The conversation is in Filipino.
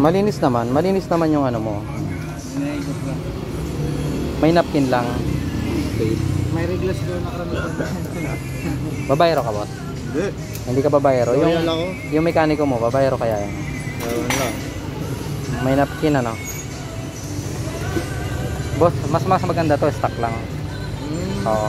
Malinis naman. Malinis naman yung ano mo. May napkin lang. Okay. May reglas doon nakaramihan. Babayero ka, boss? Hindi. Hindi ka babayero. Yung, yung mekaniko mo, babayero kaya yan. May napkin ano. Boss, mas mas maganda to, stock lang. Hmm. Oo.